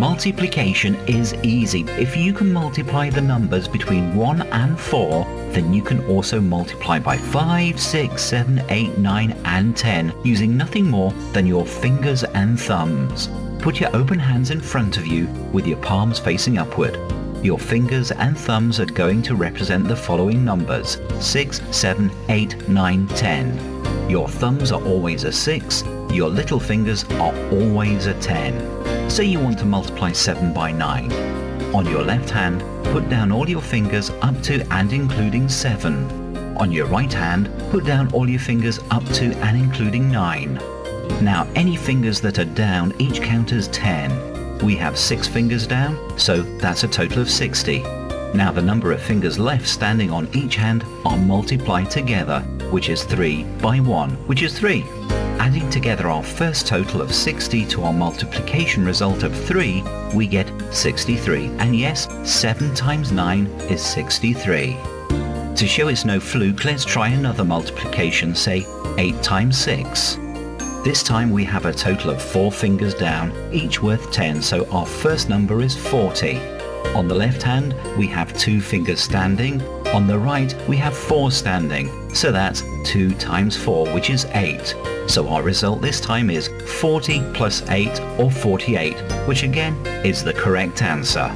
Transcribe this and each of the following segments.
Multiplication is easy. If you can multiply the numbers between 1 and 4, then you can also multiply by 5, 6, 7, 8, 9 and 10 using nothing more than your fingers and thumbs. Put your open hands in front of you with your palms facing upward. Your fingers and thumbs are going to represent the following numbers 6, 7, 8, 9, 10. Your thumbs are always a 6, your little fingers are always a 10. Say you want to multiply 7 by 9. On your left hand, put down all your fingers up to and including 7. On your right hand, put down all your fingers up to and including 9. Now any fingers that are down each count as 10. We have 6 fingers down, so that's a total of 60. Now the number of fingers left standing on each hand are multiplied together, which is 3 by 1, which is 3. Adding together our first total of 60 to our multiplication result of 3, we get 63. And yes, 7 times 9 is 63. To show it's no fluke, let's try another multiplication, say 8 times 6. This time we have a total of four fingers down, each worth 10, so our first number is 40. On the left hand, we have two fingers standing. On the right, we have four standing. So that's 2 times 4, which is 8. So our result this time is 40 plus 8, or 48, which again is the correct answer.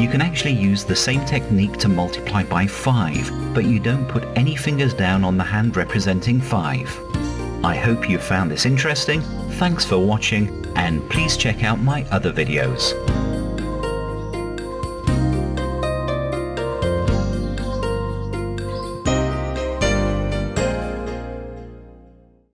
You can actually use the same technique to multiply by 5, but you don't put any fingers down on the hand representing 5. I hope you found this interesting, thanks for watching and please check out my other videos.